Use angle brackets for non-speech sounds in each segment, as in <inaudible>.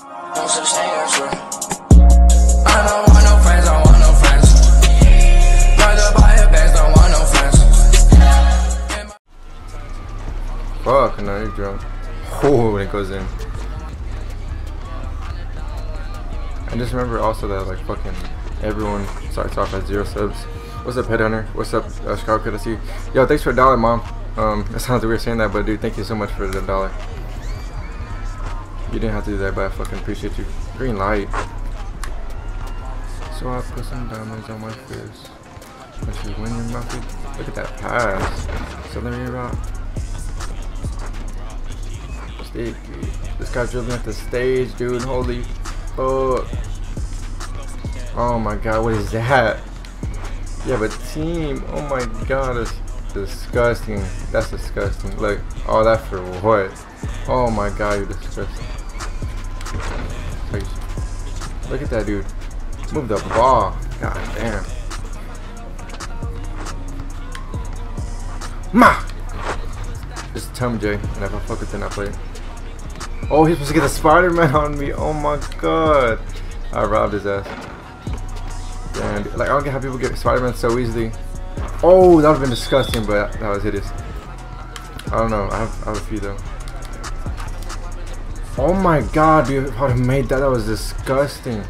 I friends. Fuck, no, you're drunk. Oh, when it goes in. I just remember also that, like, fucking everyone starts off at zero subs. What's up, Headhunter? What's up, uh, Chicago Could I see? Yo, thanks for a dollar, mom. Um, <laughs> it sounds weird saying that, but dude, thank you so much for the dollar. You didn't have to do that, but I fucking appreciate you. Green light. So I put some diamonds on my fist. When she win your mouth, look at that pass. Celery rock. Sticky. This guy dribbling at the stage, dude. Holy fuck. Oh my god, what is that? Have a team. Oh my god, that's disgusting. That's disgusting. Look, oh, that for what? Oh my god, you're disgusting. Look at that dude. Move the ball. God damn. Ma! It's Tom J, and if I fuck it, then I play. Oh, he's supposed to get the Spider-Man on me. Oh my god. I robbed his ass. And like I don't get how people get Spider-Man so easily. Oh, that would have been disgusting, but that was hideous. I don't know. I have, I have a few though. Oh my god, dude! How I made that? That was disgusting.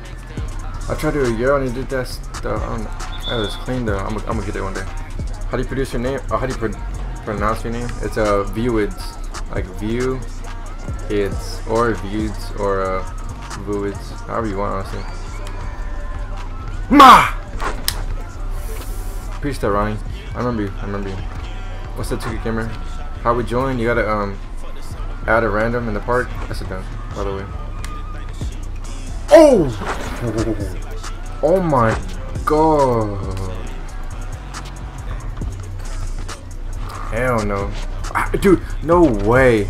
I tried to do a year and he did that stuff. I don't know. That was clean though. I'm, I'm gonna get it one day. How do you produce your name? Oh, how do you pro pronounce your name? It's a uh, Vieweds, like view, it's or Vieweds or uh, Vuids, however you want, honestly. Ma! Peace to Ronnie. I remember you. I remember you. What's the ticket gamer? How we join? You gotta um add a random in the park. That's a done, by the way. Oh! Oh my god. Hell no. Ah, dude, no way.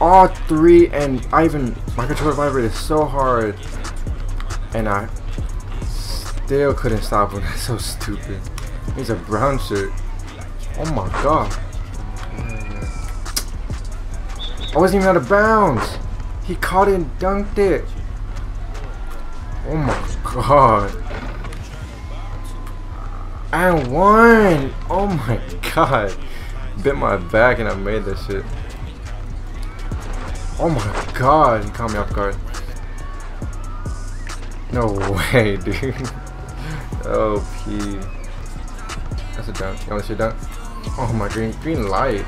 All three and I even my controller vibrated so hard and I still couldn't stop him. That's so stupid. He's a brown shirt. Oh my god. I wasn't even out of bounds. He caught it and dunked it. Oh my god. And won. Oh my god. Bit my back and I made this shit. Oh my god. He caught me off guard. No way, <laughs> dude. Oh, P. That's a dunk. You want to see a dunk? Oh my green green light.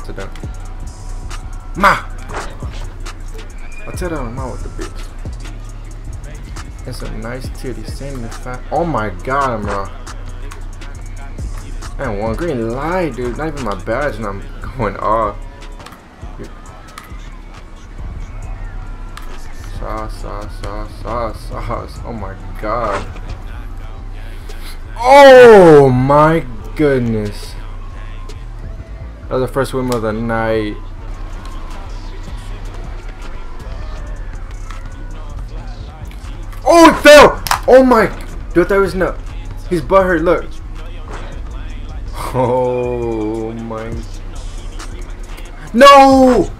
It's a dunk. Ma! I'll tell that ma with the bitch. It's a nice titty. Same the fat. Oh my god, I'm raw. And one green light, dude. Not even my badge, and I'm going off. Sauce, sauce, sauce, sauce, sauce. Oh my god. Oh my goodness. That was the first win of the night. Oh my! Dude, there was no. His butt hurt. Look. Oh my. No!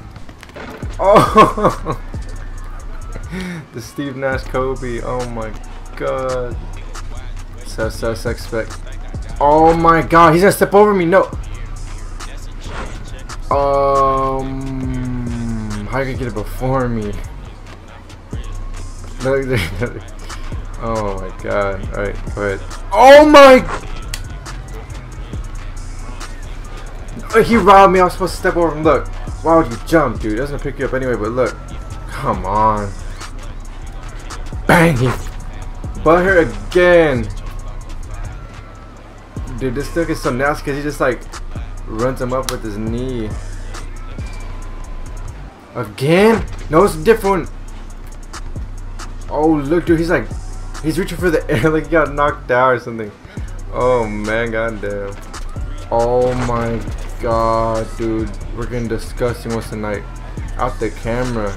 Oh! <laughs> the Steve Nash Kobe. Oh my god. So, so, expect. Oh my god, he's gonna step over me. No. Um. How you gonna get it before me? <laughs> oh my god. Alright, go ahead. Oh my! He robbed me. I was supposed to step over him. Look. Why would you jump, dude? Doesn't pick you up anyway, but look. Come on. Bang! Butt her again. Dude, this dude is so nasty because he just like runs him up with his knee. Again? No, it's different. Oh, look, dude, he's like, he's reaching for the <laughs> air like he got knocked out or something. Oh man, goddamn. Oh my god, dude, we're getting disgusting once tonight. Out the camera.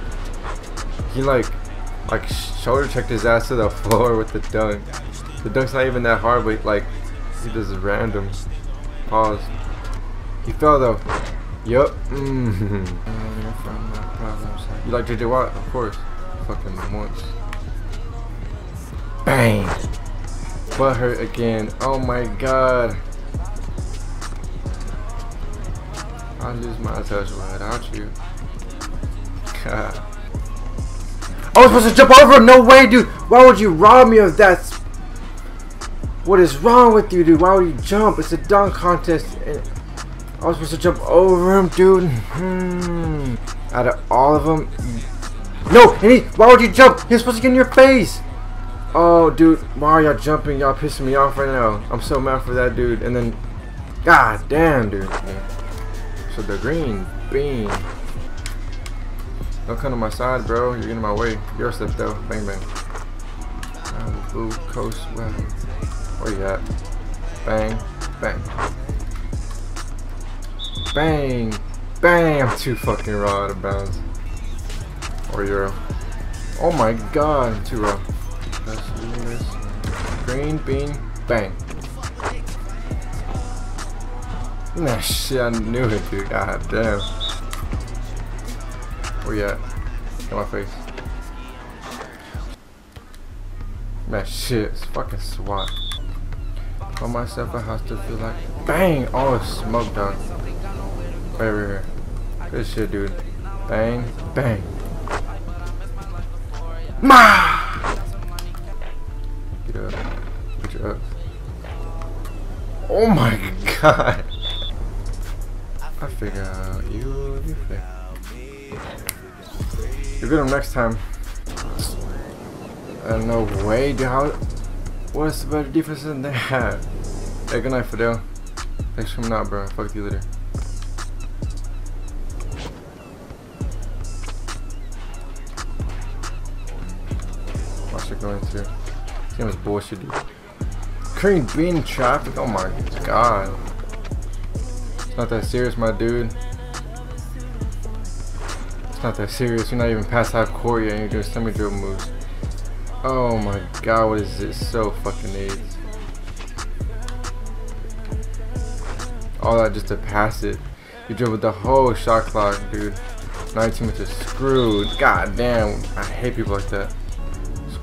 He like, like shoulder checked his ass to the <laughs> floor with the dunk. The dunk's not even that hard, but like, he does random. Pause. He fell though. Yup. Mm. You like JJ Watt? Of course. Fucking once. Bang. Butt hurt again. Oh my god. I lose my touch without you. God. I was supposed to jump over him. No way, dude. Why would you rob me of that? What is wrong with you, dude? Why would you jump? It's a dunk contest. I was supposed to jump over him, dude. Hmm. Out of all of them. No, why would you jump? He's supposed to get in your face. Oh, dude. Why are y'all jumping? Y'all pissing me off right now. I'm so mad for that, dude. And then, god damn, dude. So the green bean. Don't come to my side, bro. You're getting in my way. Your step, though. Bang, bang. Um, Blue Coast Well. Where you at? Bang. Bang. Bang. Bang. I'm too fucking raw out of bounds. Or Euro. Oh my god. I'm too raw. Green bean. Bang. Nah, shit, I knew it, dude. God damn. Where oh, you at? Get my face. Man, shit, it's fucking SWAT. Call myself a house to feel like bang! Oh, smoke dog. Right, right, right. Good shit, dude. Bang, bang. Ma! Oh my god. I figure out you, you figure. You're good next time. Uh, no way. How? What's the better defense than that? Hey, good night, Fidel. Thanks for coming out, bro. Fuck you later. What's it going to? This game is bullshit, dude. Green bean traffic. Oh my god. It's not that serious, my dude. It's not that serious. You're not even past half court yet and you're doing semi drill moves. Oh my god, what is this? So fucking AIDS. All that just to pass it. You dribbled the whole shot clock, dude. 19 minutes is screwed. God damn, I hate people like that.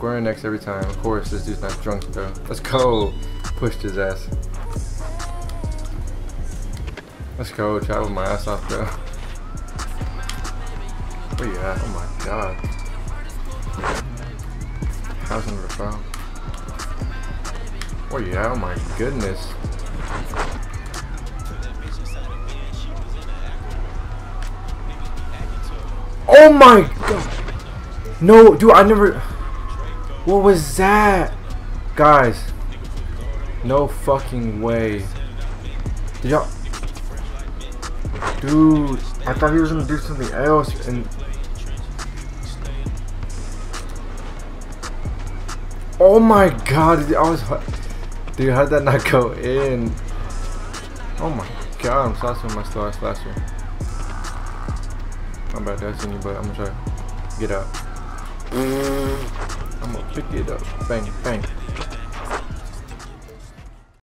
Square next every time. Of course, this dude's not drunk though. Let's go. Pushed his ass. Let's go. Travel my ass off though. Where you at? Oh my god. How's number five? Where you at? Oh my goodness. Oh my god! No, dude, I never. What was that? Guys. No fucking way. Did y'all. Dude, I thought he was gonna do something else and. Oh my god, I was. Dude, how did that not go in? Oh my god, I'm slashing my star slasher. I'm about to you, but I'm gonna try. Get out. I'm gonna pick it up. Bang, bang.